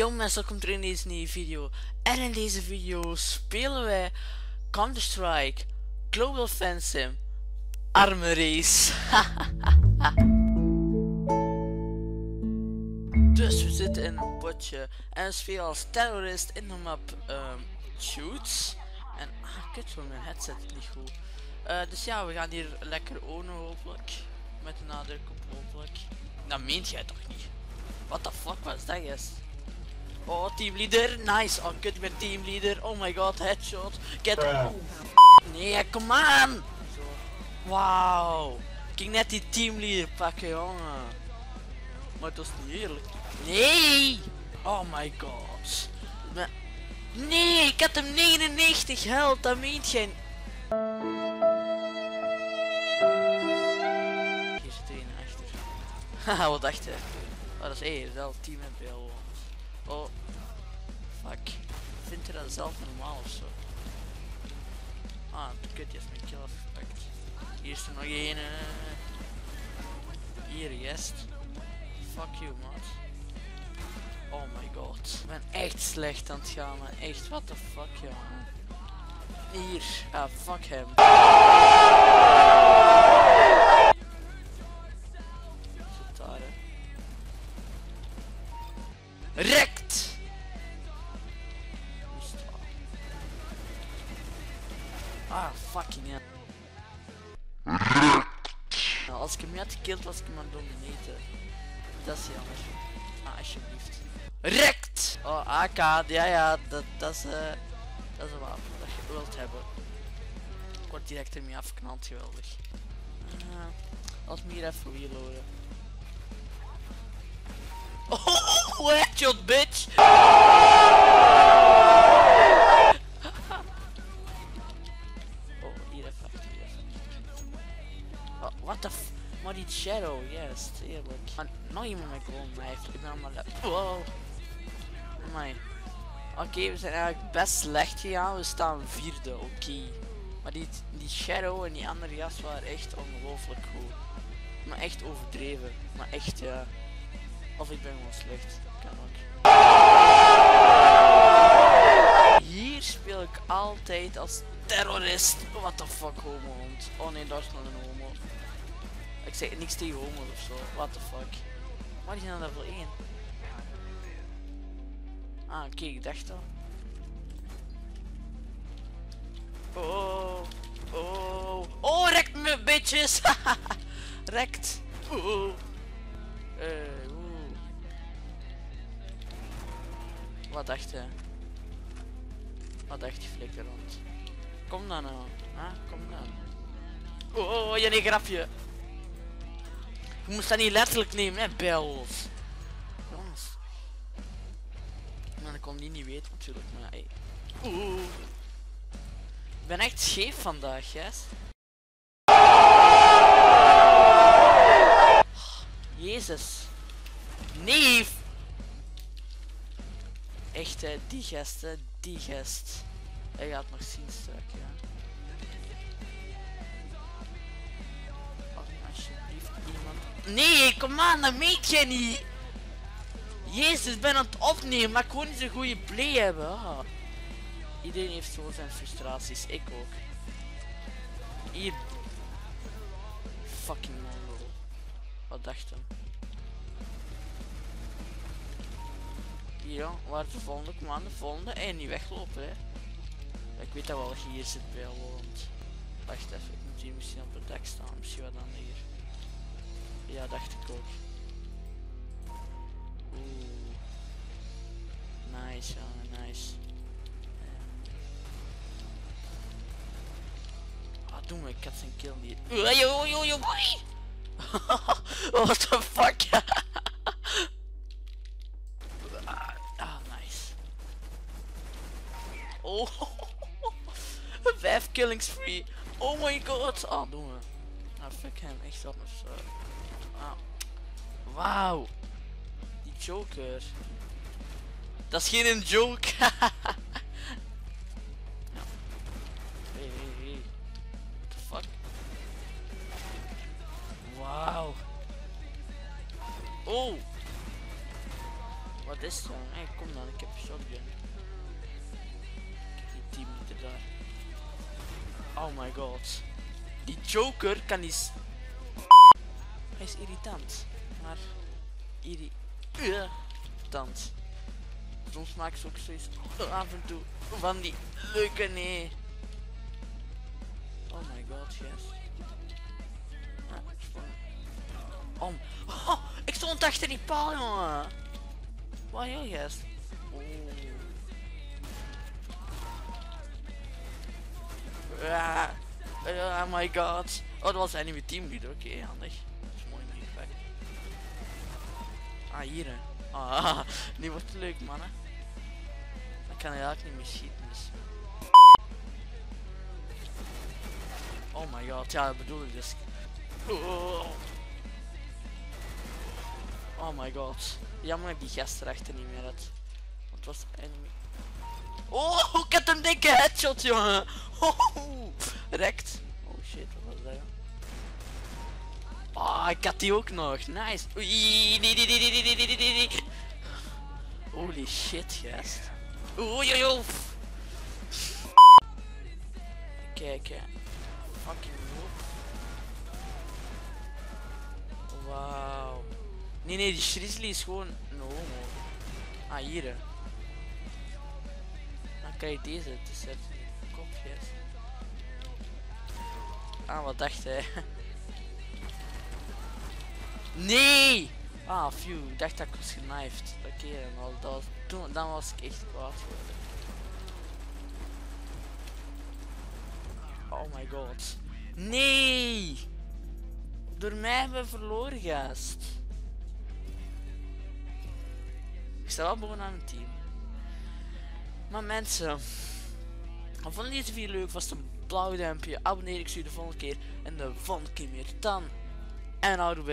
Yo mensen, welkom terug in deze nieuwe video. En in deze video spelen wij Counter-Strike Global Offensive Armor Race. dus we zitten in een potje en we spelen als terrorist in de map um, Shoots. En ah, kut voor mijn headset is niet goed. Uh, dus ja, we gaan hier lekker ownen hopelijk. Met een nadruk op hopelijk. Dat meent jij toch niet? What the fuck was dat yes? Oh, teamleader, nice. Oh, kut, ik ben teamleader. Oh my god, headshot. Get. Oh, nee, kom aan. Wauw. Ik ging net die teamleader pakken, jongen. Maar het was niet eerlijk. Nee. Oh my god. Nee, ik had hem 99 held. Dat meent geen. Hier zit er een achter. Haha, wat dacht je? Oh, dat is één, zelf team en wel. Oh, dat zelf normaal of zo? Ah, kut, je heeft mijn kill afgepakt. Hier is er nog één. Hier, yes. Fuck you, man. Oh my god. Ik ben echt slecht aan het gaan, man. Echt, what the fuck, ja. Hier. Ah, fuck hem. Ah, fucking hell. Nou, als ik hem had gekillt, was ik hem aan het domineren. Dat is jammer. Ah, alsjeblieft. Rekt! Oh, AK, ja ja, dat, dat is, uh, dat is een wapen dat je wilt hebben. Ik word direct ermee afgeknald, geweldig. Uh, laat me hier even reloaden. Oh, headshot, bitch! Shadow, yes, eerlijk. Maar nog iemand met gewoon blijft. Ik ben allemaal... Wow. Amai. Oké, we zijn eigenlijk best slecht gegaan. We staan vierde, oké. Maar die, die shadow en die andere jas waren echt ongelooflijk goed. Maar echt overdreven. Maar echt, ja. Of ik ben gewoon slecht. Kan ook. Hier speel ik altijd als terrorist. What the fuck, homo. Oh nee, daar is nog een homo. Ik zeg niks tegen homo's of zo. What the fuck. Maar die zijn één. Ah, oké, ik dacht al. Oh, oh, oh, rekt me, bitches! rekt. Oh. Uh, oeh. Wat dacht je? Wat dacht je, flikker rond? Kom dan nou. Ah, kom dan. Oh, je nee, grapje. Je moest dat niet letterlijk nemen, hè, Bels. Jongens. Ik kon die niet weten natuurlijk, maar hey. Oeh. Ik ben echt scheef vandaag, yes. Jezus. Nee. Echt, hè, die gast, hè, die gast. Hij gaat nog zien straks, ja. Nee, kom aan, dat meet je niet. Jezus, ik ben aan het opnemen, maar ik gewoon niet een goede play hebben. Ah. Iedereen heeft zo zijn frustraties, ik ook. Hier. Fucking mongo. Wat dacht je? Hier, waar de volgende? Kom aan, de volgende. En niet weglopen, hè. Ik weet dat wel hier zit bij want. Wacht even, ik moet hier misschien op het dak staan. Misschien wat dan hier. Ja, dacht ik ook. Oeh. Nice, ja, nice. Ah, doe me, ik had zijn kill niet. Yo, yo, yo, boy! What the fuck? ah, nice. Oh, vijf killings free. Oh my god. Ah, doen we. Ah, fuck hem, echt wat met zo. Ah. Wauw. Die Joker. Dat is geen joke. ja. Hey, hey, hey. What the fuck? Wauw. Oh. Wat is ja. Hey, kom dan, ik heb een shotgun. Die 10 minuten daar. Oh my god. Die Joker kan die... s- Hij is irritant. Maar... Irritant. Soms maakt ze ook zoiets af en toe van die leuke nee. Oh my god, yes. Oh, ik stond achter die paal, jongen. Waar heel yes. Oh. Ja. Oh my god. Oh, dat was enemy teamleader. Oké, handig. Ah, hier. Ah, nu wordt het leuk, mannen. Dan kan eigenlijk niet meer schieten, dus. Oh my god, ja, bedoel ik dus. Oh. My god. Jammer dat ik die gast erachter niet meer had. Want het was enemy. Oh, ik had een dikke headshot, jongen. Oh, rekt. Ah, ik had die ook nog. Nice. Oei, Holy shit, gast. Oei, oei, oei. Kijk, hè. Fucking noob. Wauw. Nee, nee, die Shrizzly is gewoon... No, homo. Ah, hier, hè. Dan krijg je deze. Het is er kopjes. Ah, wat dacht hij? Nee! Ah, phew. Ik dacht dat ik was was- dat was, toen, dan was ik echt kwaad geworden. Oh my god. Nee! Door mij hebben we verloren, gast. Ik sta wel bovenaan mijn team. Maar mensen, vonden deze video leuk? Was het een blauw duimpje? Abonneer ik zie je de volgende keer. En de volgende keer meer dan. En houden we.